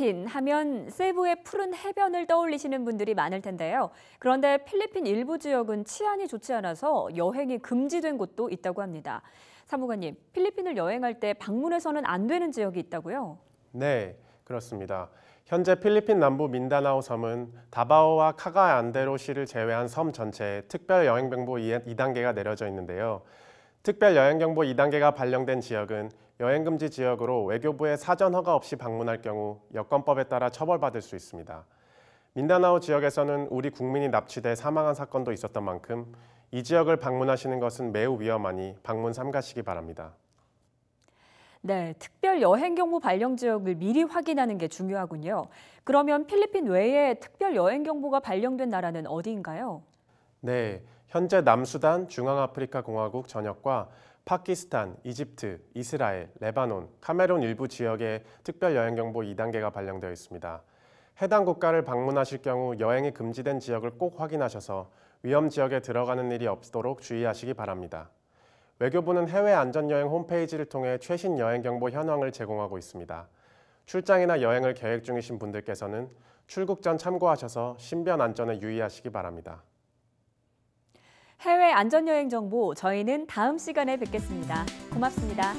필리핀 하면 세부의 푸른 해변을 떠올리시는 분들이 많을 텐데요. 그런데 필리핀 일부 지역은 치안이 좋지 않아서 여행이 금지된 곳도 있다고 합니다. 사무관님, 필리핀을 여행할 때 방문해서는 안 되는 지역이 있다고요? 네, 그렇습니다. 현재 필리핀 남부 민다나오 섬은 다바오와 카가 안데로시를 제외한 섬 전체에 특별 여행병보 2단계가 내려져 있는데요. 특별 여행 경보 2단계가 발령된 지역은 여행금지 지역으로 외교부의 사전 허가 없이 방문할 경우 여권법에 따라 처벌받을 수 있습니다. 민다나오 지역에서는 우리 국민이 납치돼 사망한 사건도 있었던 만큼 이 지역을 방문하시는 것은 매우 위험하니 방문 삼가시기 바랍니다. 네, 특별 여행 경보 발령 지역을 미리 확인하는 게 중요하군요. 그러면 필리핀 외에 특별 여행 경보가 발령된 나라는 어디인가요? 네, 현재 남수단, 중앙아프리카 공화국 전역과 파키스탄, 이집트, 이스라엘, 레바논, 카메론 일부 지역에 특별 여행 경보 2단계가 발령되어 있습니다. 해당 국가를 방문하실 경우 여행이 금지된 지역을 꼭 확인하셔서 위험 지역에 들어가는 일이 없도록 주의하시기 바랍니다. 외교부는 해외 안전여행 홈페이지를 통해 최신 여행 경보 현황을 제공하고 있습니다. 출장이나 여행을 계획 중이신 분들께서는 출국 전 참고하셔서 신변 안전에 유의하시기 바랍니다. 해외 안전여행 정보 저희는 다음 시간에 뵙겠습니다. 고맙습니다.